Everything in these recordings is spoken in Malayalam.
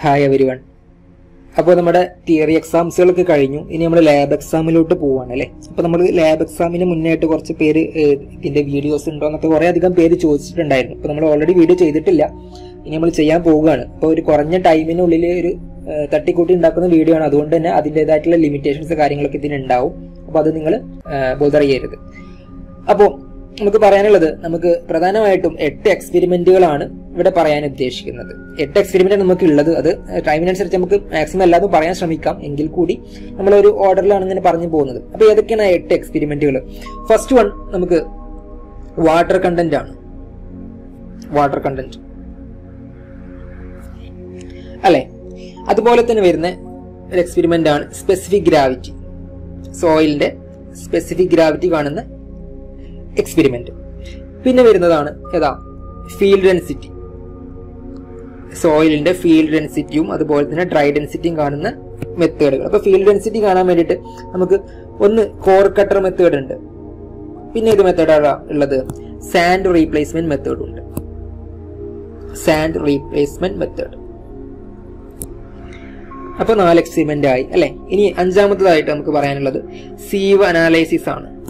ഹായ് എവരി വൺ അപ്പോൾ നമ്മുടെ തിയറി എക്സാംസുകളൊക്കെ കഴിഞ്ഞു. ഇനി നമ്മൾ ലാബ് എക്സാമിലോട്ട് പോവാണ് അല്ലേ? അപ്പോൾ നമ്മൾ ലാബ് എക്സാമിന് മുന്നേയായിട്ട് കുറച്ച് പേര് ഇതിന്റെ വീഡിയോസ് ഉണ്ടോ എന്നൊക്കെ കുറേ അധികം പേര് ചോദിച്ചിട്ടുണ്ടായിരുന്നു. അപ്പോൾ നമ്മൾ ഓൾറെഡി വീഡിയോ ചെയ്തിട്ടില്ല. ഇനി നമ്മൾ ചെയ്യാൻ പോവുകയാണ്. അപ്പോൾ ഒരു കുറഞ്ഞ ടൈമിനുള്ളിൽ ഒരു തട്ടിക്കൂട്ടി ഉണ്ടാക്കുന്ന വീഡിയോ ആണ്. അതുകൊണ്ട് തന്നെ അതിന്റെതായിട്ടുള്ള ലിമിറ്റേഷൻസ് കാര്യങ്ങളൊക്കെ ഇതിനുണ്ടാവും അപ്പോൾ അത് നിങ്ങൾ ബോധറിയരുത് അപ്പോൾ നമുക്ക് പറയാനുള്ളത് നമുക്ക് പ്രധാനമായിട്ടും എട്ട് എക്സ്പെരിമെന്റുകളാണ് ഇവിടെ പറയാൻ ഉദ്ദേശിക്കുന്നത്. എട്ട് എക്സ്പെരിമെന്റ് നമുക്ക് ഉള്ളത് അത് ടൈമിനനുസരിച്ച് നമുക്ക് മാക്സിമം എല്ലാതും പറയാൻ ശ്രമിക്കാം. എങ്കിൽ കൂടി നമ്മൾ ഒരു ഓർഡറിലാണ് ഇങ്ങനെ പറഞ്ഞു പോകുന്നത്. അപ്പൊ ഏതൊക്കെയാണ് എട്ട് എക്സ്പെരിമെന്റുകൾ ഫസ്റ്റ് വൺ നമുക്ക് വാട്ടർ കണ്ടന്റ് ആണ്. വാട്ടർ കണ്ടന്റ് അല്ലെ? അതുപോലെ തന്നെ വരുന്ന ഒരു എക്സ്പെരിമെന്റ് ആണ് സ്പെസിഫിക് ഗ്രാവിറ്റി സോയിലിന്റെ സ്പെസിഫിക് ഗ്രാവിറ്റി കാണുന്ന എക്സ്പെരിമെന്റ് പിന്നെ വരുന്നതാണ് ഏതാ? ഫീൽഡ് ഡെൻസിറ്റി സോയിലിന്റെ ഫീൽഡ് ഡെൻസിറ്റിയും അതുപോലെ തന്നെ ഡ്രൈ ഡെൻസിറ്റിയും കാണുന്ന മെത്തേഡുകൾ അപ്പൊ ഫീൽഡ് ഡെൻസിറ്റി കാണാൻ വേണ്ടിയിട്ട് നമുക്ക് ഒന്ന് കോർ കട്ടർ മെത്തേഡ് ഉണ്ട്. പിന്നെ ഏത് മെത്തേഡാണ് ഉള്ളത്? സാൻഡ് റീപ്ലേസ്മെന്റ് മെത്തേഡ് ഉണ്ട്. സാൻഡ് റീപ്ലേസ്മെന്റ് മെത്തേഡ് അപ്പൊ നാല് എക്സ്പെരിമെന്റ് ആയി അല്ലെ? ഇനി അഞ്ചാമത്തതായിട്ട് നമുക്ക് പറയാനുള്ളത് സീവ് അനാലൈസിസ് ആണ്.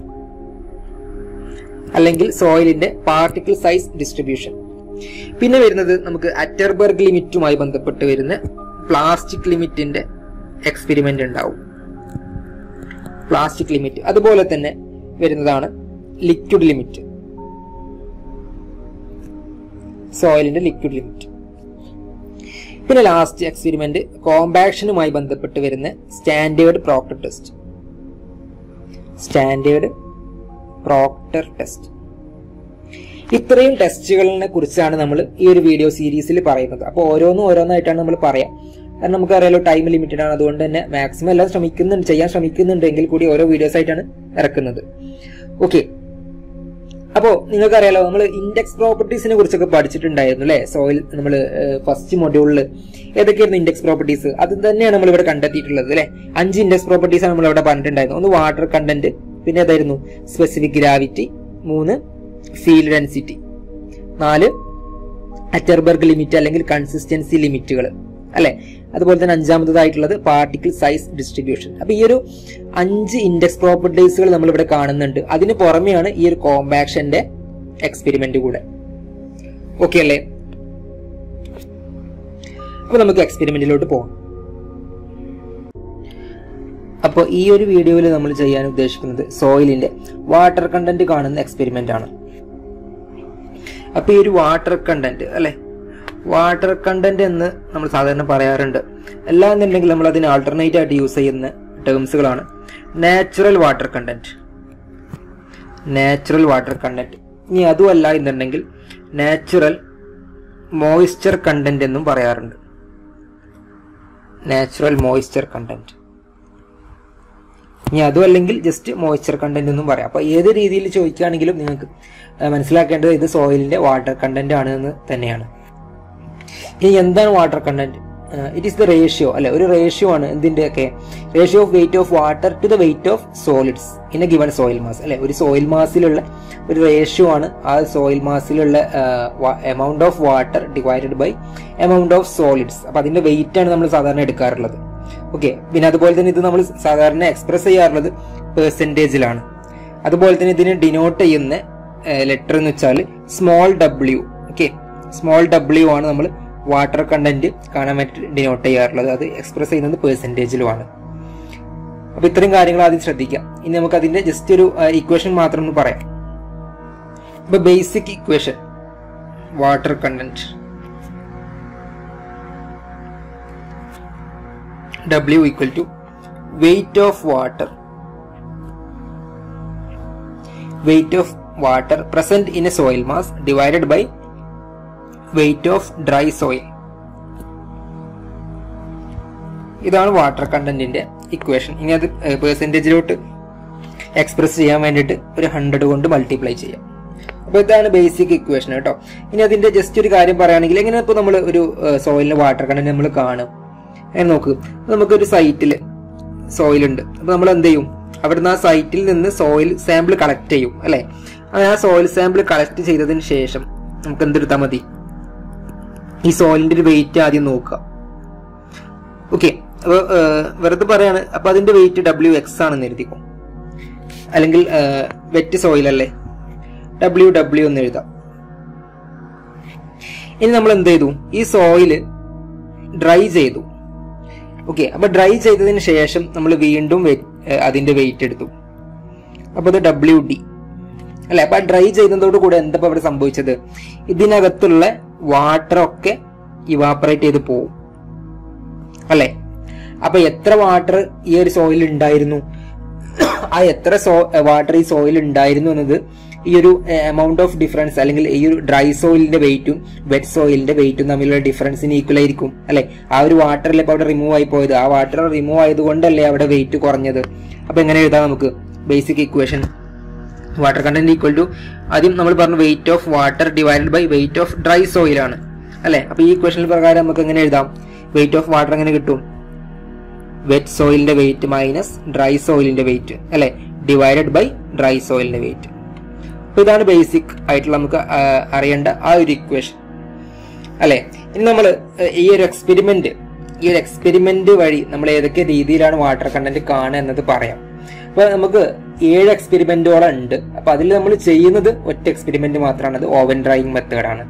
അല്ലെങ്കിൽ സോയിലിന്റെ പാർട്ടിക്കിൾ സൈസ് ഡിസ്ട്രിബ്യൂഷൻ. പിന്നെ വരുന്നത് നമുക്ക് അറ്റർബർഗ് ലിമിറ്റുമായി ബന്ധപ്പെട്ട് വരുന്ന പ്ലാസ്റ്റിക് ലിമിറ്റിന്റെ എക്സ്പെരിമെന്റ് ഉണ്ടാവും. Plastic limit. അതുപോലെ തന്നെ വരുന്നതാണ് ലിക്വിഡ് ലിമിറ്റ്. സോയിലിന്റെ ലിക്വിഡ് ലിമിറ്റ്. പിന്നെ ലാസ്റ്റ് എക്സ്പെരിമെന്റ് കോമ്പാക്ഷനുമായി ബന്ധപ്പെട്ട് വരുന്ന standard Proctor test. Standard Proctor test. ഇത്രയും ടെസ്റ്റുകളിനെ കുറിച്ചാണ് നമ്മൾ ഈ ഒരു വീഡിയോ സീരീസിൽ പറയുന്നത്. അപ്പോൾ ഓരോന്നും ഓരോന്നായിട്ടാണ് നമ്മൾ പറയാം. കാരണം നമുക്കറിയാലോ ടൈം ലിമിറ്റഡ് ആണ്. അതുകൊണ്ട് തന്നെ മാക്സിമം എല്ലാം ശ്രമിക്കുന്നുണ്ട് ചെയ്യാൻ ശ്രമിക്കുന്നുണ്ടെങ്കിൽ കൂടി ഓരോ വീഡിയോസ് ആയിട്ടാണ് ഇറക്കുന്നത്. ഓക്കെ. അപ്പോ നിങ്ങൾക്കറിയാലോ നമ്മൾ ഇൻഡെക്സ് പ്രോപ്പർട്ടീസിനെ കുറിച്ചൊക്കെ പഠിച്ചിട്ടുണ്ടായിരുന്നു അല്ലെ? സോയിൽ നമ്മൾ ഫസ്റ്റ് മൊഡ്യൂളിൽ ഏതൊക്കെയായിരുന്നു ഇൻഡെക്സ് പ്രോപ്പർട്ടീസ് അത് തന്നെയാണ് നമ്മൾ ഇവിടെ കണ്ടെത്തിയിട്ടുള്ളത് അല്ലെ? അഞ്ച് ഇൻഡെക്സ് പ്രോപ്പർട്ടീസ് ആണ് നമ്മൾ ഇവിടെ പറഞ്ഞിട്ടുണ്ടായിരുന്നു ഒന്ന് വാട്ടർ കണ്ടന്റ് പിന്നെ ഏതായിരുന്നു സ്പെസിഫിക് ഗ്രാവിറ്റി മൂന്ന് ഫീൽഡ് ഡെൻസിറ്റി നാല് അറ്റർബർഗ് ലിമിറ്റ് അല്ലെങ്കിൽ കൺസിസ്റ്റൻസി ലിമിറ്റുകൾ അല്ലെ? അതുപോലെ തന്നെ അഞ്ചാമതായിട്ടുള്ളത് പാർട്ടിക്കിൾ സൈസ് ഡിസ്ട്രിബ്യൂഷൻ അപ്പൊ ഈ ഒരു അഞ്ച് ഇൻഡെക്സ് പ്രോപ്പർട്ടീസുകൾ നമ്മൾ ഇവിടെ കാണുന്നുണ്ട്. അതിന് പുറമെയാണ് ഈ ഒരു കോമ്പാക്ഷന്റെ എക്സ്പെരിമെന്റ് കൂടെ. ഓക്കെ അല്ലേ? അപ്പൊ നമുക്ക് എക്സ്പെരിമെന്റിലോട്ട് പോകാം അപ്പോൾ ഈ ഒരു വീഡിയോയിൽ നമ്മൾ ചെയ്യാൻ ഉദ്ദേശിക്കുന്നത് സോയിലിന്റെ വാട്ടർ കണ്ടന്റ് കാണുന്ന എക്സ്പെരിമെന്റ് ആണ്. അപ്പോൾ ഈ ഒരു വാട്ടർ കണ്ടന്റ് അല്ലേ? വാട്ടർ കണ്ടന്റ് എന്ന് നമ്മൾ സാധാരണ പറയാറുണ്ട്. അല്ല എന്നുണ്ടെങ്കിൽ നമ്മൾ അതിന് ആൾട്ടർനേറ്റ് ആയിട്ട് യൂസ് ചെയ്യുന്ന ടേംസുകളാണ് natural water content natural water content ഇനി അതുമല്ല എന്നുണ്ടെങ്കിൽ നാച്ചുറൽ മോയിസ്ചർ കണ്ടന്റ് എന്നും പറയാറുണ്ട്. നാച്ചുറൽ മോയിസ്ചർ കണ്ടന്റ് ഇനി അതും അല്ലെങ്കിൽ ജസ്റ്റ് മോയ്സ്ചർ കണ്ടന്റ് എന്നും പറയാം. അപ്പൊ ഏത് രീതിയിൽ ചോദിക്കുകയാണെങ്കിലും നിങ്ങൾക്ക് മനസ്സിലാക്കേണ്ടത് ഇത് സോയിലിന്റെ വാട്ടർ കണ്ടന്റ് ആണ് എന്ന് തന്നെയാണ്. ഇനി എന്താണ് water content it is the ratio അല്ലെ? ഒരു റേഷ്യോ ആണ് എന്തിന്റെയൊക്കെ? Ratio of weight of water to the weight of solids in a given soil mass അല്ലെ? ഒരു സോയിൽ മാസിലുള്ള ഒരു റേഷ്യോ ആണ് ആ soil മാസിലുള്ള amount of water divided by amount of solids അപ്പൊ അതിന്റെ വെയിറ്റ് ആണ് നമ്മൾ സാധാരണ എടുക്കാറുള്ളത്. ഓക്കെ പിന്നെ അതുപോലെ തന്നെ ഇത് നമ്മൾ സാധാരണ എക്സ്പ്രസ് ചെയ്യാറുള്ളത് പെർസെന്റേജിലാണ് അതുപോലെ തന്നെ ഇതിനെ ഡിനോട്ട് ചെയ്യുന്ന ലെറ്റർ എന്ന് വെച്ചാൽ small W okay small W ആണ് നമ്മൾ വാട്ടർ കണ്ടന്റ് കാണാൻ പറ്റി ഡിനോട്ട് ചെയ്യാറുള്ളത്. അത് എക്സ്പ്രസ് ചെയ്യുന്നത് പെർസെന്റേജിലുമാണ് അപ്പൊ ഇത്രയും കാര്യങ്ങൾ ആദ്യം ശ്രദ്ധിക്കാം. ഇനി നമുക്ക് അതിന്റെ ജസ്റ്റ് ഒരു ഇക്വേഷൻ മാത്രം ഒന്ന് പറയാം. ഇപ്പൊ basic equation water content W equal to weight of water. Weight of water present in a soil mass divided by weight of dry soil. ഇതാണ് വാട്ടർ കണ്ടന്റിന്റെ ഇക്വേഷൻ ഇനി അത് പെർസെന്റേജിലോട്ട് എക്സ്പ്രസ് ചെയ്യാൻ വേണ്ടിയിട്ട് ഒരു ഹൺഡ്രഡ് കൊണ്ട് മൾട്ടിപ്ലൈ ചെയ്യാം. അപ്പൊ ഇതാണ് ബേസിക് ഇക്വേഷൻ കേട്ടോ ഇനി അതിന്റെ ജസ്റ്റ് ഒരു കാര്യം പറയുകയാണെങ്കിൽ എങ്ങനെ ഇപ്പോൾ നമ്മൾ ഒരു സോയിലിന്റെ വാട്ടർ കണ്ടന്റ് നമ്മൾ കാണും? അങ്ങനെ നോക്ക്. നമുക്കൊരു സൈറ്റിൽ സോയിൽ ഉണ്ട്. അപ്പൊ നമ്മൾ എന്ത് ചെയ്യും? അവിടുന്ന് ആ സൈറ്റിൽ നിന്ന് സോയിൽ സാമ്പിൾ കളക്ട് ചെയ്യും അല്ലെ? അങ്ങനെ ആ സോയിൽ സാമ്പിൾ കളക്ട് ചെയ്തതിന് ശേഷം നമുക്ക് എന്തെടുത്താൽ മതി? ഈ സോയിലിന്റെ ഒരു വെയിറ്റ് ആദ്യം നോക്കുക. ഓക്കെ അപ്പോൾ വെറുതെ പറയാണ്. അപ്പൊ അതിന്റെ വെയിറ്റ് ഡബ്ല്യു എക്സ് ആണെന്ന് എഴുതിക്കും? അല്ലെങ്കിൽ വെറ്റ് സോയിൽ അല്ലേ? ഡബ്ല്യു ഡബ്ല്യു എന്ന് എഴുതാം. ഇനി നമ്മൾ എന്ത് ചെയ്തു? ഈ സോയിൽ ഡ്രൈ ചെയ്തു. ഓക്കെ അപ്പൊ ഡ്രൈ ചെയ്തതിന് ശേഷം നമ്മൾ വീണ്ടും അതിന്റെ വെയിറ്റ് എടുത്തു. അപ്പൊ അത് ഡബ്ല്യു ഡി അല്ലെ അപ്പൊ ഡ്രൈ ചെയ്തതോട് കൂടെ എന്താ ഇവിടെ സംഭവിച്ചത്? ഇതിനകത്തുള്ള വാട്ടർ ഒക്കെ ഇവാപ്പറേറ്റ് ചെയ്ത് പോവും. അല്ലെ? അപ്പൊ എത്ര വാട്ടർ ഈ ഒരു സോയിൽ ഉണ്ടായിരുന്നു? ആ എത്ര സോ വാട്ടർ ഈ സോയിൽ ഉണ്ടായിരുന്നു എന്നത് ഈ ഒരു എമൗണ്ട് ഓഫ് ഡിഫറൻസ് അല്ലെങ്കിൽ ഈ ഒരു ഡ്രൈ സോയിലിന്റെ വെയിറ്റും വെറ്റ് സോയിലിന്റെ വെയിറ്റും തമ്മിലുള്ള ഡിഫറൻസിന് ഈക്വൽ ആയിരിക്കും അല്ലെ? ആ ഒരു വാട്ടറിൽ ഇപ്പൊ അവിടെ റിമൂവ് ആയി പോയത്? ആ വാട്ടർ റിമൂവ് ആയതുകൊണ്ടല്ലേ അവിടെ വെയിറ്റ് കുറഞ്ഞത്? അപ്പൊ എങ്ങനെ എഴുതാം നമുക്ക്? Basic equation water content equal to ആദ്യം നമ്മൾ പറഞ്ഞു weight of water divided by weight of dry soil ആണ് അല്ലെ? അപ്പൊ ഈ ഇക്വേഷൻ പ്രകാരം നമുക്ക് എങ്ങനെ എഴുതാം? വെയിറ്റ് ഓഫ് വാട്ടർ എങ്ങനെ കിട്ടും? വെറ്റ് സോയിലിന്റെ വെയിറ്റ് മൈനസ് ഡ്രൈ സോയിലിന്റെ വെയിറ്റ് അല്ലെ? ഡിവൈഡഡ് ബൈ ഡ്രൈ സോയിലിന്റെ വെയിറ്റ് അപ്പൊ ഇതാണ് ബേസിക് ആയിട്ടുള്ള നമുക്ക് അറിയേണ്ട ആ ഒരു ഇക്വേഷൻ അല്ലെ? ഇനി നമ്മൾ ഈ ഒരു എക്സ്പെരിമെന്റ് ഈ ഒരു എക്സ്പെരിമെന്റ് വഴി നമ്മൾ ഏതൊക്കെ രീതിയിലാണ് വാട്ടർ കണ്ടന്റ് കാണുക എന്നത് പറയാം. അപ്പൊ നമുക്ക് ഏഴ് എക്സ്പെരിമെന്റുകളും ഉണ്ട്. അപ്പൊ അതിൽ നമ്മൾ ചെയ്യുന്നത് ഒറ്റ എക്സ്പെരിമെന്റ് മാത്രമാണ്. അത് ഓവൻ ഡ്രൈയിങ് മെത്തേഡാണ്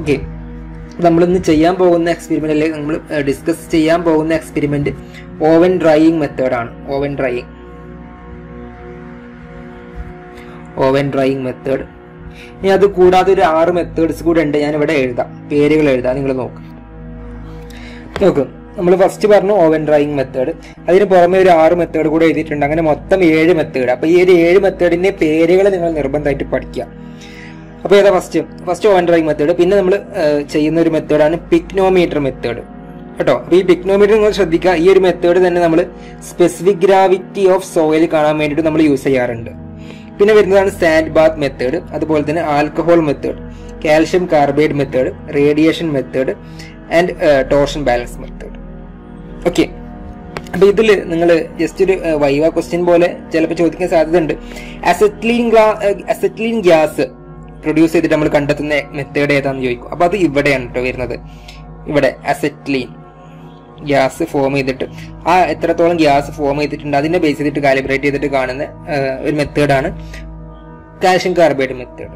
ഓക്കെ നമ്മളിന്ന് ചെയ്യാൻ പോകുന്ന എക്സ്പെരിമെന്റ് അല്ലെങ്കിൽ നമ്മൾ ഡിസ്കസ് ചെയ്യാൻ പോകുന്ന എക്സ്പെരിമെന്റ് ഓവൻ ഡ്രൈയിങ് മെത്തേഡാണ് oven drying oven drying method ഇനി അത് കൂടാതെ ഒരു ആറ് മെത്തേഡ്സ് കൂടെ ഉണ്ട്. ഞാൻ ഇവിടെ എഴുതാം. പേരുകൾ എഴുതാം. നിങ്ങൾ നോക്ക്. നോക്ക്. നമ്മൾ ഫസ്റ്റ് പറഞ്ഞു ഓവൻ ഡ്രൈയിങ് മെത്തേഡ് അതിന് പുറമെ ഒരു ആറ് മെത്തേഡ് കൂടെ എഴുതിയിട്ടുണ്ട്. അങ്ങനെ മൊത്തം ഏഴ് മെത്തേഡ് അപ്പൊ ഈ ഒരു ഏഴ് മെത്തേഡിന്റെ പേരുകൾ നിങ്ങൾ നിർബന്ധമായിട്ട് പഠിക്കുക. അപ്പൊ ഏതാ first first oven drying method പിന്നെ നമ്മൾ ചെയ്യുന്ന ഒരു മെത്തേഡാണ് പിക്നോമീറ്റർ മെത്തേഡ് കേട്ടോ? അപ്പൊ ഈ പിക്നോമീറ്റർ നിങ്ങൾ ശ്രദ്ധിക്കുക. ഈ ഒരു മെത്തേഡ് തന്നെ നമ്മൾ സ്പെസിഫിക് ഗ്രാവിറ്റി ഓഫ് സോയിൽ കാണാൻ വേണ്ടിയിട്ട് നമ്മൾ യൂസ് ചെയ്യാറുണ്ട്. പിന്നെ വരുന്നതാണ് സാൻഡ് ബാത്ത് മെത്തേഡ് അതുപോലെ തന്നെ alcohol method calcium carbide method radiation method and torsion balance method okay അപ്പൊ ഇതിൽ നിങ്ങൾ ജസ്റ്റ് ഒരു വൈവ ക്വസ്റ്റ്യൻ പോലെ ചിലപ്പോൾ ചോദിക്കാൻ സാധ്യതയുണ്ട്. അസറ്റ്ലീൻ അസറ്റ്ലീൻ ഗ്യാസ് പ്രൊഡ്യൂസ് ചെയ്തിട്ട് നമ്മൾ കണ്ടെത്തുന്ന മെത്തേഡ് ഏതാണെന്ന് ചോദിക്കും. അപ്പൊ അത് ഇവിടെയാണ് കേട്ടോ വരുന്നത്. ഇവിടെ അസറ്റ്ലീൻ ഗ്യാസ് ഫോം ചെയ്തിട്ട്. ആ എത്രത്തോളം ഗ്യാസ് ഫോം ചെയ്തിട്ടുണ്ട് അതിനെ ബേസ് ചെയ്തിട്ട് കാലിബ്രേറ്റ് ചെയ്തിട്ട് കാണുന്ന ഒരു മെത്തേഡാണ് കാൽഷ്യം കാർബൈഡ് മെത്തേഡ്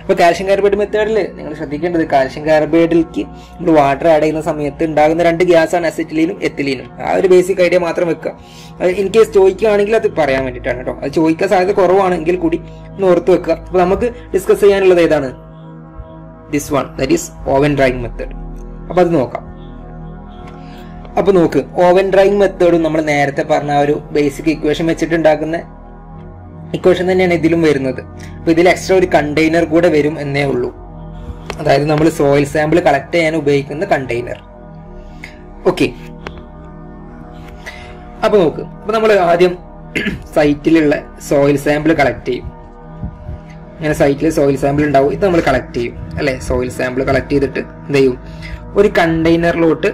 അപ്പൊ കാൽഷ്യം കാർബൈഡ് മെത്തേഡിൽ നിങ്ങൾ ശ്രദ്ധിക്കേണ്ടത് കാൽഷ്യം കാർബൈഡിലേക്ക് നമ്മൾ വാട്ടർ ആഡ് ചെയ്യുന്ന സമയത്ത് ഉണ്ടാകുന്ന രണ്ട് ഗ്യാസാണ് അസെറ്റിലീനും എത്തിലീനും ആ ഒരു ബേസിക് ഐഡിയ മാത്രം വെക്കുക ഇൻ കേസ് ചോദിക്കുകയാണെങ്കിൽ അത് പറയാൻ വേണ്ടിയിട്ടാണ് കേട്ടോ. അത് ചോദിക്കാൻ സാധ്യത കുറവാണെങ്കിൽ കൂടി ഒന്ന് ഓർത്ത് വെക്കുക അപ്പൊ നമുക്ക് ഡിസ്കസ് ചെയ്യാനുള്ളത് ഏതാണ്? This one that is oven drying method അപ്പൊ അത് നോക്കാം. അപ്പൊ നോക്ക് ഓവൻ ഡ്രൈയിങ് മെത്തേഡും നമ്മൾ നേരത്തെ പറഞ്ഞ ഒരു ബേസിക് ഇക്വേഷൻ വെച്ചിട്ടുണ്ടാക്കുന്ന ഇക്വേഷൻ തന്നെയാണ് ഇതിലും വരുന്നത്. അപ്പൊ ഇതിൽ എക്സ്ട്രാ ഒരു കണ്ടെയ്നർ കൂടെ വരും എന്നേ ഉള്ളൂ. അതായത് നമ്മൾ സോയിൽ സാമ്പിൾ കളക്ട് ചെയ്യാൻ ഉപയോഗിക്കുന്ന കണ്ടെയ്നർ ഓക്കെ അപ്പൊ നോക്ക് അപ്പൊ നമ്മൾ ആദ്യം സൈറ്റിലുള്ള സോയിൽ സാമ്പിൾ കളക്ട് ചെയ്യും. ഇങ്ങനെ സൈറ്റിൽ സോയിൽ സാമ്പിൾ ഉണ്ടാവും ഇത് നമ്മൾ കളക്ട് ചെയ്യും. അല്ലെ? സോയിൽ സാമ്പിൾ കളക്ട് ചെയ്തിട്ട് എന്ത് ചെയ്യും? ഒരു കണ്ടെയ്നറിലോട്ട്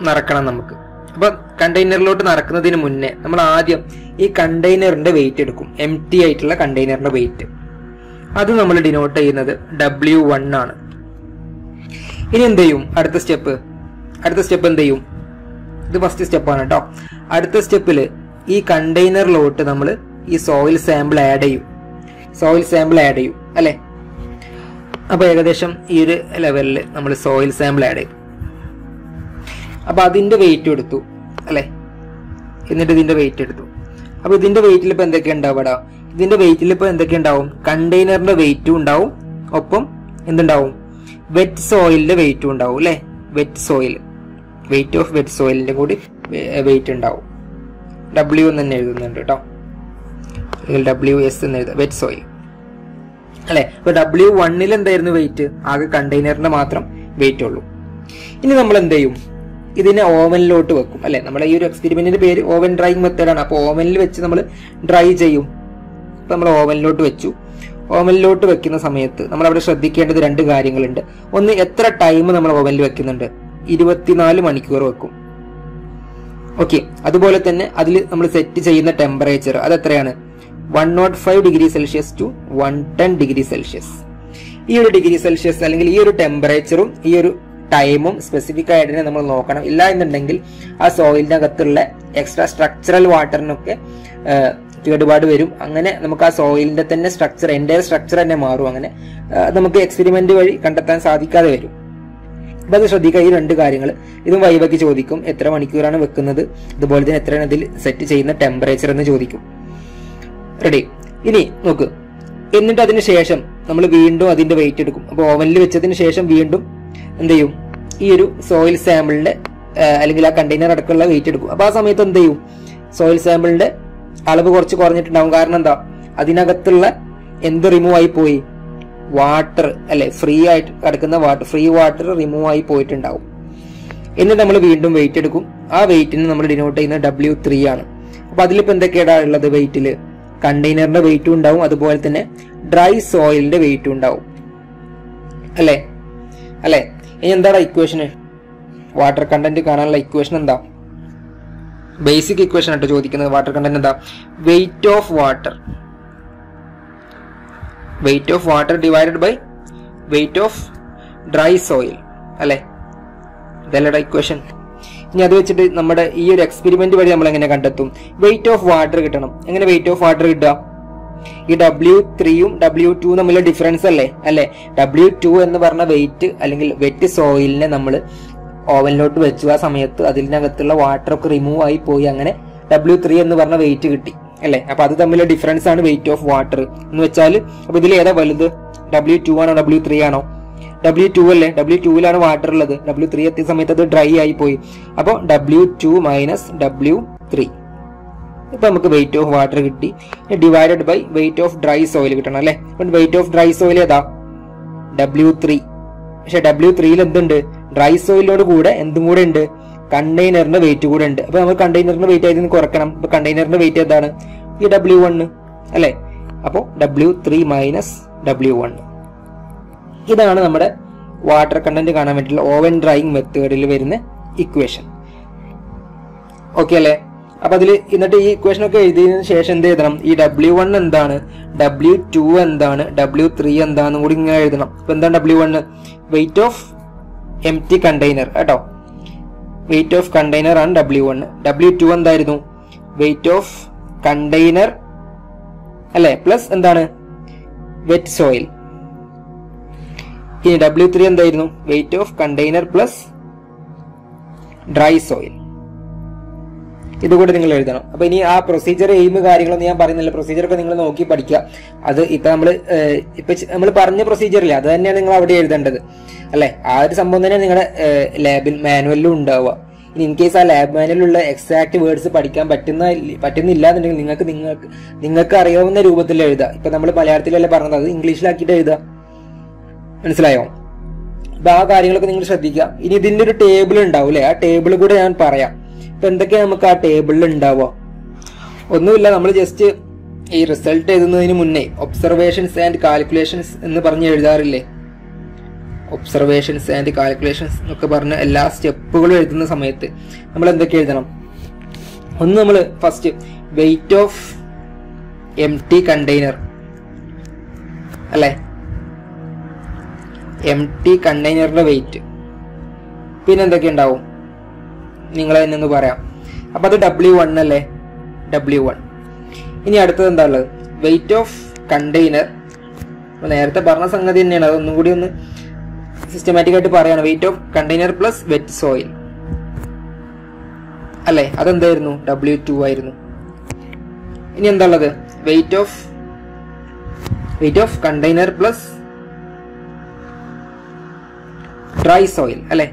നിറക്കണം നമുക്ക്. അപ്പൊ കണ്ടെയ്നറിലോട്ട് നടക്കുന്നതിന് മുന്നേ നമ്മൾ ആദ്യം ഈ കണ്ടെയ്നറിന്റെ വെയിറ്റ് എടുക്കും. എം ടി ആയിട്ടുള്ള കണ്ടെയ്നറിന്റെ വെയിറ്റ് അത് നമ്മൾ ഡിനോട്ട് ചെയ്യുന്നത് ഡബ്ല്യു വൺ ആണ്. ഇനി എന്ത് ചെയ്യും? അടുത്ത സ്റ്റെപ്പ്. അടുത്ത സ്റ്റെപ്പ് എന്ത് ചെയ്യും? ഇത് ഫസ്റ്റ് സ്റ്റെപ്പാണ് കേട്ടോ അടുത്ത സ്റ്റെപ്പിൽ ഈ കണ്ടെയ്നറിലോട്ട് നമ്മൾ ഈ സോയിൽ സാമ്പിൾ ആഡ് ചെയ്യും. സോയിൽ സാമ്പിൾ ആഡ് ചെയ്യും അല്ലെ? അപ്പൊ ഏകദേശം ഈ ഒരു ലെവലിൽ നമ്മൾ സോയിൽ സാമ്പിൾ ആഡ് ചെയ്യും. അപ്പൊ അതിന്റെ വെയിറ്റ് എടുത്തു അല്ലെ? എന്നിട്ട് ഇതിന്റെ വെയിറ്റ് എടുത്തു. അപ്പൊ ഇതിന്റെ വെയിറ്റിൽ ഇപ്പൊ എന്തൊക്കെ ഉണ്ടാവും ഇതിന്റെ വെയിറ്റിൽ ഇപ്പൊ എന്തൊക്കെ ഉണ്ടാവും? കണ്ടെയ്നറിന്റെ വെയിറ്റും ഉണ്ടാവും. ഒപ്പം എന്തുണ്ടാവും? വെറ്റ് സോയിലിന്റെ വെയിറ്റും ഉണ്ടാവും അല്ലെ? Wet soil weight of wet സോയിലിന്റെ കൂടി വെയിറ്റ് ഉണ്ടാവും. ഡബ്ല്യു എന്ന് തന്നെ എഴുതുന്നുണ്ട് കേട്ടോ. ഡബ്ല്യു എസ് എന്ന് എഴുതാം. വെറ്റ് സോയിൽ അല്ലെ? ഇപ്പൊ ഡബ്ല്യു വണ്ണിൽ എന്തായിരുന്നു വെയിറ്റ് ആകെ കണ്ടെയ്നറിന്റെ മാത്രം വെയിറ്റ് ഉള്ളൂ. ഇനി നമ്മൾ എന്ത് ചെയ്യും? ഇതിനെ ഓവനിലോട്ട് വെക്കും അല്ലെ? നമ്മുടെ ഈ ഒരു എക്സ്പെരിമെന്റിന്റെ പേര് ഓവൻ ഡ്രൈയിങ് മെത്തേഡാണ് അപ്പോൾ ഓവനിൽ വെച്ച് നമ്മൾ ഡ്രൈ ചെയ്യും. അപ്പൊ നമ്മൾ ഓവനിലോട്ട് വെച്ചു. ഓവനിലോട്ട് വെക്കുന്ന സമയത്ത് നമ്മൾ അവിടെ ശ്രദ്ധിക്കേണ്ടത് രണ്ട് കാര്യങ്ങളുണ്ട്. ഒന്ന് എത്ര ടൈം നമ്മൾ ഓവനിൽ വെക്കുന്നുണ്ട്? ഇരുപത്തിനാല് മണിക്കൂർ വെക്കും. ഓക്കെ അതുപോലെ തന്നെ അതിൽ നമ്മൾ സെറ്റ് ചെയ്യുന്ന ടെമ്പറേച്ചർ അത് എത്രയാണ്? One nought five degree Celsius to one ten degree Celsius ഈ ഒരു ഡിഗ്രി സെൽഷ്യസ് അല്ലെങ്കിൽ ഈ ഒരു ടെമ്പറേച്ചറും ഈ ഒരു ടൈമും സ്പെസിഫിക് ആയിട്ട് തന്നെ നമ്മൾ നോക്കണം. ഇല്ല എന്നുണ്ടെങ്കിൽ ആ സോയിലിന്റെ അകത്തുള്ള എക്സ്ട്രാ സ്ട്രക്ചറൽ വാട്ടറിനൊക്കെ കേടുപാട് വരും. അങ്ങനെ നമുക്ക് ആ സോയിലിന്റെ തന്നെ സ്ട്രക്ചർ എന്റെ സ്ട്രക്ചർ തന്നെ മാറും. അങ്ങനെ നമുക്ക് എക്സ്പെരിമെന്റ് വഴി കണ്ടെത്താൻ സാധിക്കാതെ വരും. അപ്പൊ അത് ശ്രദ്ധിക്കുക. ഈ രണ്ട് കാര്യങ്ങൾ ഇതും വൈവയ്ക്ക് ചോദിക്കും. എത്ര മണിക്കൂറാണ് വെക്കുന്നത്? അതുപോലെ തന്നെ എത്രയാണ് ഇതിൽ സെറ്റ് ചെയ്യുന്ന ടെമ്പറേച്ചർ എന്ന് ചോദിക്കും. റെഡി ഇനി നോക്ക്. എന്നിട്ട് അതിന് ശേഷം നമ്മൾ വീണ്ടും അതിന്റെ വെയിറ്റ് എടുക്കും. അപ്പോൾ ഓവനിൽ വെച്ചതിന് ശേഷം വീണ്ടും എന്ത് ചെയ്യും? ഈ ഒരു സോയിൽ സാമ്പിളിന്റെ അല്ലെങ്കിൽ ആ കണ്ടെയ്നർ അടക്കമുള്ള വെയിറ്റ് എടുക്കും. അപ്പോൾ ആ സമയത്ത് എന്ത് ചെയ്യും? സോയിൽ സാമ്പിളിന്റെ അളവ് കുറച്ച് കുറഞ്ഞിട്ടുണ്ടാവും. കാരണം എന്താ? അതിനകത്തുള്ള എന്ത് റിമൂവ് ആയി പോയി? വാട്ടർ അല്ലെ ഫ്രീ ആയിട്ട് കിടക്കുന്ന വാട്ടർ ഫ്രീ വാട്ടർ റിമൂവ് ആയി പോയിട്ടുണ്ടാവും. എന്നിട്ട് നമ്മൾ വീണ്ടും വെയിറ്റ് എടുക്കും. ആ വെയിറ്റിന് നമ്മൾ ഡിനോട്ട് ചെയ്യുന്ന ഡബ്ല്യു ത്രീ ആണ്. അപ്പൊ അതിലിപ്പോ എന്തൊക്കെയാണ് ഉള്ളത് വെയിറ്റിൽ കണ്ടെയ്നറിന്റെ വെയിറ്റും ഉണ്ടാവും. അതുപോലെ തന്നെ ഡ്രൈ സോയിലിന്റെ വെയിറ്റും ഉണ്ടാവും. അല്ലേ? അല്ലേ? ഇനി എന്താണ് ഇക്വേഷന് വാട്ടർ കണ്ടന്റ് കാണാനുള്ള ഇക്വേഷൻ എന്താ? ബേസിക് ഇക്വേഷൻ ആയിട്ട് ചോദിക്കുന്നത്. വാട്ടർ കണ്ടന്റ് എന്താ? Weight of water weight of water divided by weight of dry soil അല്ലേ? ഇതല്ലട ഇക്വേഷൻ ഇനി അത് വെച്ചിട്ട് നമ്മുടെ ഈ ഒരു എക്സ്പെരിമെന്റ് വഴി നമ്മൾ എങ്ങനെ കണ്ടെത്തും? വെയിറ്റ് ഓഫ് വാട്ടർ കിട്ടണം. എങ്ങനെ വെയിറ്റ് ഓഫ് വാട്ടർ കിട്ടുക? ഈ ഡബ്ല്യു ത്രീയും ഡബ്ല്യു ടു തമ്മിലുള്ള ഡിഫറൻസ് അല്ലേ? അല്ലെ? ഡബ്ല്യു ടു എന്ന് പറഞ്ഞ വെയിറ്റ് അല്ലെങ്കിൽ വെറ്റ് സോയിലിനെ നമ്മൾ ഓവനിലോട്ട് വെച്ചു. ആ സമയത്ത് അതിനകത്തുള്ള വാട്ടർ ഒക്കെ റിമൂവ് ആയി പോയി. അങ്ങനെ ഡബ്ല്യു ത്രീ എന്ന് പറഞ്ഞ വെയിറ്റ് കിട്ടി. അല്ലെ? അപ്പൊ അത് തമ്മിലെ ഡിഫറൻസ് ആണ് വെയിറ്റ് ഓഫ് വാട്ടർ എന്ന് വെച്ചാൽ അപ്പൊ ഇതിൽ ഏതാ വലുത്? ഡബ്ല്യു ടു ആണോ? ഡബ്ല്യു ത്രീ ആണോ? ഡബ്ല്യു ടു അല്ലേ? ഡബ്ല്യു ടുവിലാണ് വാട്ടർ ഉള്ളത്. ഡബ്ല്യു ത്രീ എത്തിയ സമയത്ത് അത് ഡ്രൈ ആയി പോയി. അപ്പോൾ W two minus W three ഇപ്പൊ നമുക്ക് വെയിറ്റ് ഓഫ് വാട്ടർ കിട്ടി. Divided by weight of dry soil കിട്ടണം അല്ലേ? അല്ലെ വെയിറ്റ് ഓഫ് ഡ്രൈ സോയിൽ ഏതാ? ഡബ്ല്യു ത്രീ പക്ഷെ ഡബ്ല്യു ത്രീയിൽ എന്തുണ്ട്? ഡ്രൈ സോയിലോട് കൂടെ എന്തും കൂടെ ഉണ്ട്? കണ്ടെയ്നറിന്റെ വെയിറ്റ് കൂടെ ഉണ്ട്. അപ്പൊ നമ്മൾ കണ്ടെയ്നറിന്റെ വെയിറ്റ് ആയിരുന്നു കുറക്കണം. അപ്പൊ കണ്ടെയ്നറിന്റെ വെയിറ്റ് എന്താണ് ഈ ഡബ്ല്യു വണ് അല്ലെ? അപ്പോൾ W three minus W one ഇതാണ് നമ്മുടെ വാട്ടർ കണ്ടന്റ് കാണാൻ വേണ്ടിയിട്ടുള്ള ഓവൻ ഡ്രൈയിങ് മെത്തേഡിൽ വരുന്ന ഇക്വേഷൻ ഓക്കെ അല്ലേ? അപ്പൊ അതിൽ എന്നിട്ട് ഈ ഇക്വേഷൻ ഒക്കെ എഴുതിയതിനു ശേഷം എന്ത് എഴുതണം? ഈ ഡബ്ല്യു വൺ എന്താണ്? ഡബ്ല്യു ടു എന്താണ്? ഡബ്ല്യു ത്രീ എന്താണെന്നും കൂടി ഇങ്ങനെ എഴുതണം. അപ്പൊ എന്താണ് W one weight of empty container കേട്ടോ. വെയിറ്റ് ഓഫ് കണ്ടെയ്നർ ആണ് ഡബ്ല്യു വൺ ഡബ്ല്യു ടു എന്തായിരുന്നു? വെയിറ്റ് ഓഫ് കണ്ടെയ്നർ അല്ലെ? പ്ലസ് എന്താണ്? വെറ്റ് സോയിൽ ഇനി ഡബ്ല്യു ത്രീ എന്തായിരുന്നു? Weight of container plus dry soil ഇതുകൂടെ നിങ്ങൾ എഴുതണം. അപ്പൊ ഇനി ആ പ്രൊസീജിയർ എയിം കാര്യങ്ങളൊന്നും ഞാൻ പറയുന്നില്ല. പ്രൊസീജിയർ ഒക്കെ നിങ്ങൾ നോക്കി പഠിക്കുക. അത് ഇപ്പൊ നമ്മൾ ഇപ്പൊ നമ്മൾ പറഞ്ഞ പ്രൊസീജിയർ ഇല്ല അത് തന്നെയാണ് നിങ്ങൾ അവിടെ എഴുതേണ്ടത്. അല്ലെ? ആ ഒരു സംഭവം തന്നെ നിങ്ങളുടെ ലാബിൽ മാനുവലിലും ഉണ്ടാവുക. ഇനി ഇൻ കേസ് ആ ലാബ് മാനുവലിലുള്ള എക്സാക്ട് വേർഡ്സ് പഠിക്കാൻ പറ്റുന്ന പറ്റുന്നില്ല എന്നുണ്ടെങ്കിൽ നിങ്ങൾക്ക് നിങ്ങൾക്ക് നിങ്ങൾക്ക് അറിയാവുന്ന രൂപത്തിൽ എഴുതുക. ഇപ്പൊ നമ്മൾ മലയാളത്തിലല്ലേ പറഞ്ഞത്? അത് ഇംഗ്ലീഷിലാക്കിയിട്ട് എഴുതുക. മനസ്സിലായോ? അപ്പൊ ആ കാര്യങ്ങളൊക്കെ നിങ്ങൾ ശ്രദ്ധിക്കുക. ഇനി ഇതിന്റെ ഒരു ടേബിൾ ഉണ്ടാവും ആ ടേബിൾ കൂടെ ഞാൻ പറയാം. ഇപ്പൊ എന്തൊക്കെയാ നമുക്ക് ആ ടേബിളിൽ ഉണ്ടാവുക? ഒന്നുമില്ല നമ്മൾ ജസ്റ്റ് ഈ റിസൾട്ട് എഴുതുന്നതിന് മുന്നേ ഒബ്സർവേഷൻസ് ആൻഡ് കാൽക്കുലേഷൻസ് എന്ന് പറഞ്ഞ് എഴുതാറില്ലേ? ഒബ്സർവേഷൻസ് ആൻഡ് കാൽക്കുലേഷൻസ് എന്നൊക്കെ പറഞ്ഞ എല്ലാ സ്റ്റെപ്പുകളും എഴുതുന്ന സമയത്ത് നമ്മൾ എന്തൊക്കെ എഴുതണം? ഒന്ന് നമ്മൾ first weight of empty container അല്ലേ? എം ടി കണ്ടെയ്നറിന്റെ വെയിറ്റ് പിന്നെ എന്തൊക്കെ ഉണ്ടാവും? നിങ്ങൾ തന്നെ ഒന്ന് പറയാം. അപ്പൊ അത് ഡബ്ല്യു വൺ അല്ലേ? ഡബ്ല്യു വൺ ഇനി അടുത്തത് എന്താ ഉള്ളത്? വെയിറ്റ് ഓഫ് കണ്ടെയ്നർ നേരത്തെ പറഞ്ഞ സംഗതി തന്നെയാണ്. അതൊന്നും കൂടി ഒന്ന് സിസ്റ്റമാറ്റിക് ആയിട്ട് പറയാണ്. Weight of container plus wet soil അല്ലേ? അതെന്തായിരുന്നു? ഡബ്ല്യു ടു ആയിരുന്നു. ഇനി എന്താ ഉള്ളത്? Weight of weight of container plus dry soil അല്ലെ?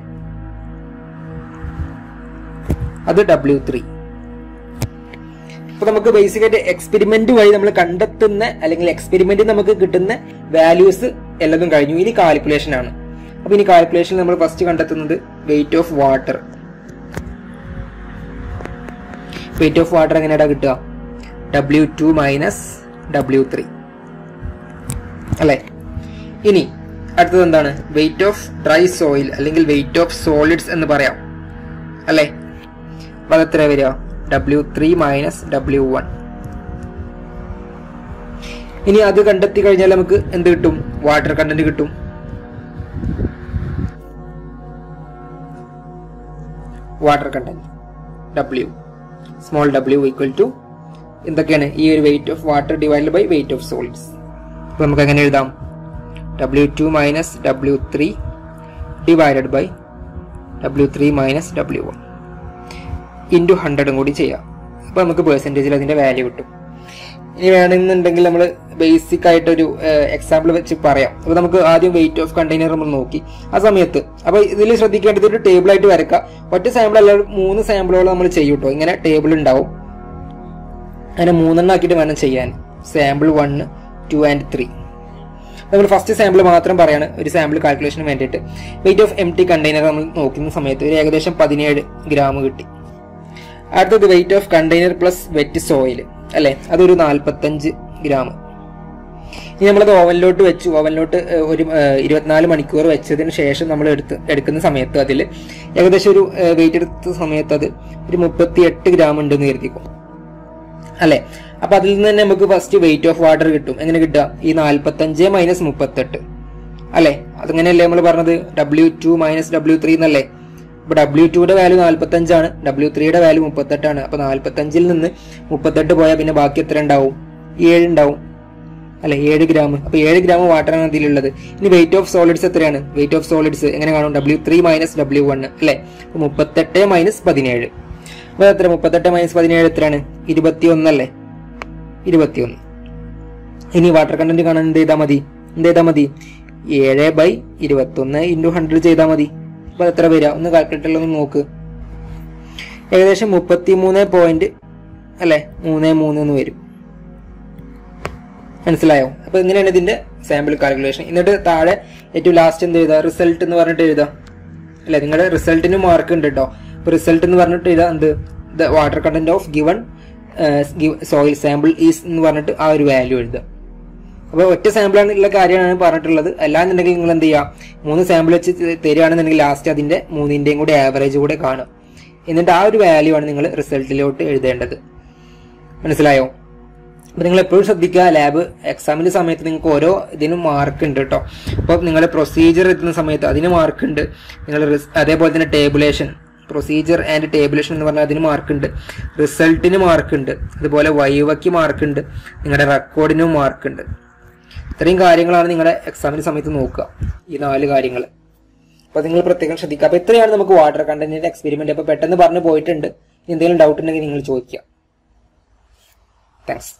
അത് ഡബ്ല്യു ത്രീ അപ്പൊ നമുക്ക് ബേസിക് ആയിട്ട് എക്സ്പെരിമെന്റ് വഴി നമ്മൾ കണ്ടെത്തുന്ന അല്ലെങ്കിൽ എക്സ്പെരിമെന്റ് നമുക്ക് കിട്ടുന്ന വാല്യൂസ് എല്ലാതും കഴിഞ്ഞു. ഇനി കാൽക്കുലേഷൻ ആണ്. അപ്പൊ ഇനി കാൽക്കുലേഷൻ നമ്മൾ ഫസ്റ്റ് കണ്ടെത്തുന്നത് weight of water weight of water എങ്ങനെയാ കിട്ടുക? W two minus W three അല്ലെ? ഇനി അടുത്തത് എന്താണ്? വെയിറ്റ് ഓഫ് ഡ്രൈ സോയിൽ അല്ലെങ്കിൽ വെയിറ്റ് ഓഫ് സോളിഡ്സ് എന്ന് പറയാം. അല്ലേ? അപ്പൊ അതെത്ര വരിക. W three minus W one ഇനി അത് കണ്ടെത്തി കഴിഞ്ഞാൽ നമുക്ക് എന്ത് കിട്ടും? വാട്ടർ കണ്ടന്റ് കിട്ടും. Water content W small W equal to എന്തൊക്കെയാണ്? ഈ ഒരു weight of water divide by weight of solids അപ്പോൾ നമുക്ക് എങ്ങനെ എഴുതാം? W two minus W three divided by W three minus W one into ഹൺഡ്രഡും കൂടി ചെയ്യാം. അപ്പോൾ നമുക്ക് പേഴ്സന്റേജിൽ അതിന്റെ വാല്യൂ കിട്ടും. ഇനി വേണമെന്നുണ്ടെങ്കിൽ നമ്മൾ ബേസിക് ആയിട്ടൊരു എക്സാമ്പിൾ വെച്ച് പറയാം. അപ്പോൾ നമുക്ക് ആദ്യം വെയിറ്റ് ഓഫ് കണ്ടെയ്നർ നമ്മൾ നോക്കി. ആ സമയത്ത് അപ്പോൾ ഇതിൽ ശ്രദ്ധിക്കേണ്ടത് ഒരു ടേബിൾ ആയിട്ട് വരക്കുക ഒറ്റ സാമ്പിൾ അല്ല മൂന്ന് സാമ്പിളുകൾ നമ്മൾ ചെയ്യും കേട്ടോ ഇങ്ങനെ ടേബിൾ ഉണ്ടാവും. അങ്ങനെ മൂന്നെണ്ണം ആക്കിയിട്ട് വേണം ചെയ്യാൻ. Sample one two and three നമ്മൾ ഫസ്റ്റ് സാമ്പിൾ മാത്രം പറയാണ്. ഒരു സാമ്പിൾ കാൽക്കുലേഷന് വേണ്ടിയിട്ട്. Weight of M T container നമ്മൾ നോക്കുന്ന സമയത്ത് ഒരു ഏകദേശം പതിനേഴ് ഗ്രാം കിട്ടി. അടുത്തത് weight of container plus wet soil അല്ലേ? അതൊരു നാൽപ്പത്തഞ്ച് ഗ്രാം. ഇനി നമ്മളത് ഓവനിലോട്ട് വെച്ചു. ഓവനിലോട്ട് ഒരു ഇരുപത്തിനാല് മണിക്കൂർ വെച്ചതിന് ശേഷം നമ്മൾ എടുത്ത് എടുക്കുന്ന സമയത്ത് അതിൽ ഏകദേശം ഒരു വെയിറ്റ് എടുത്ത സമയത്ത് അത് ഒരു മുപ്പത്തി എട്ട് ഗ്രാം ഉണ്ടെന്ന് കരുതിക്കും. അല്ലെ? അപ്പൊ അതിൽ നിന്ന് തന്നെ നമുക്ക് ഫസ്റ്റ് വെയിറ്റ് ഓഫ് വാട്ടർ കിട്ടും. എങ്ങനെ കിട്ടുക? ഈ നാൽപ്പത്തഞ്ച് മൈനസ് മുപ്പത്തെട്ട്. അല്ലെ? അതങ്ങനെയല്ലേ നമ്മൾ പറഞ്ഞത്? W two minus W three എന്നല്ലേ? ഇപ്പൊ ഡബ്ല്യു ടുയുടെ വാല്യൂ നാൽപ്പത്തഞ്ചാണ് ഡബ്ല്യു ത്രീയുടെ വാല്യൂ മുപ്പത്തെട്ടാണ്. അപ്പൊ നാൽപ്പത്തഞ്ചിൽ നിന്ന് മുപ്പത്തെട്ട് പോയാൽ പിന്നെ ബാക്കി എത്ര ഉണ്ടാവും? ഏഴ് ഉണ്ടാവും. അല്ലെ ഏഴ് ഗ്രാം. അപ്പൊ ഏഴ് ഗ്രാം വാട്ടർ വാട്ടറാണ് അതിലുള്ളത്. ഇനി വെയിറ്റ് ഓഫ് സോളിഡ്സ് എത്രയാണ്? വെയിറ്റ് ഓഫ് സോളിഡ്സ് എങ്ങനെ കാണും? W three minus W one അല്ലെ? മുപ്പത്തെട്ട് മൈനസ് പതിനേഴ്. അപ്പൊ എത്ര? മുപ്പത്തെട്ട് മൈനസ് പതിനേഴ് എത്രയാണ്? ഇരുപത്തിയൊന്നല്ലേ ഇരുപത്തിയൊന്ന്. ഇനി വാട്ടർ കണ്ടന്റ് കാണാൻ എന്ത് ചെയ്താൽ മതി? എന്ത് ചെയ്താൽ മതി? ഏഴ് ബൈ ഇരുപത്തൊന്ന് ഇന്റു ഹൺഡ്രഡ് ചെയ്താൽ മതി. അപ്പൊ എത്ര വരിക? ഒന്ന് കാൽക്കുലേറ്ററിൽ ഒന്ന് നോക്ക്. ഏകദേശം മുപ്പത്തി മൂന്ന് പോയിന്റ് അല്ലെ? മൂന്ന് മൂന്ന് എന്ന് വരും. മനസ്സിലായോ? അപ്പൊ ഇങ്ങനെയാണ് ഇതിന്റെ സാമ്പിൾ കാൽക്കുലേഷൻ എന്നിട്ട് താഴെ ഏറ്റവും ലാസ്റ്റ് എന്ത് എഴുതുക? റിസൾട്ട് എന്ന് പറഞ്ഞിട്ട് എഴുതാം അല്ലെ? നിങ്ങളുടെ റിസൾട്ടിന് മാർക്ക് ഉണ്ട് കേട്ടോ അപ്പൊ റിസൾട്ട് എന്ന് പറഞ്ഞിട്ട് എഴുതാം എന്ത്? The water content of given soil sample is എന്ന് പറഞ്ഞിട്ട് ആ ഒരു വാല്യൂ എഴുതുക. അപ്പോൾ ഒറ്റ സാമ്പിളാണുള്ള കാര്യമാണ് പറഞ്ഞിട്ടുള്ളത്. അല്ലാന്നുണ്ടെങ്കിൽ നിങ്ങൾ എന്ത് ചെയ്യുക മൂന്ന് സാമ്പിൾ വെച്ച് തരികയാണെന്നുണ്ടെങ്കിൽ ലാസ്റ്റ് അതിന്റെ മൂന്നിന്റെയും കൂടി ആവറേജ് കൂടെ കാണും എന്നിട്ട് ആ ഒരു വാല്യൂ ആണ് നിങ്ങൾ റിസൾട്ടിലോട്ട് എഴുതേണ്ടത്. മനസ്സിലായോ? അപ്പൊ നിങ്ങൾ എപ്പോഴും ശ്രദ്ധിക്കുക ലാബ് എക്സാമിന്റെ സമയത്ത് നിങ്ങൾക്ക് ഓരോ ഇതിനും മാർക്ക് ഉണ്ട് കേട്ടോ അപ്പോൾ നിങ്ങളുടെ പ്രൊസീജിയർ എത്തുന്ന സമയത്ത് അതിന് മാർക്ക് ഉണ്ട്. നിങ്ങൾ അതേപോലെ തന്നെ ടേബുലേഷൻ പ്രൊസീജിയർ ആൻഡ് ടേബുലേഷൻ എന്ന് പറഞ്ഞാൽ അതിന് മാർക്ക് ഉണ്ട്. റിസൾട്ടിന് മാർക്ക് ഉണ്ട്. അതുപോലെ വൈവയ്ക്ക് മാർക്ക് ഉണ്ട്. നിങ്ങളുടെ റെക്കോർഡിനും മാർക്ക് ഉണ്ട്. ഇത്രയും കാര്യങ്ങളാണ് നിങ്ങളുടെ എക്സാമിന് സമയത്ത് നോക്കുക. ഈ നാല് കാര്യങ്ങൾ അപ്പൊ നിങ്ങൾ പ്രത്യേകം ശ്രദ്ധിക്കുക. അപ്പൊ ഇത്രയാണ് നമുക്ക് വാട്ടർ കണ്ടന്റിന്റെ എക്സ്പെരിമെന്റ് അപ്പൊ പെട്ടെന്ന് പറഞ്ഞു പോയിട്ടുണ്ട്. എന്തെങ്കിലും ഡൗട്ട് ഉണ്ടെങ്കിൽ നിങ്ങൾ ചോദിക്കുക. താങ്ക്സ്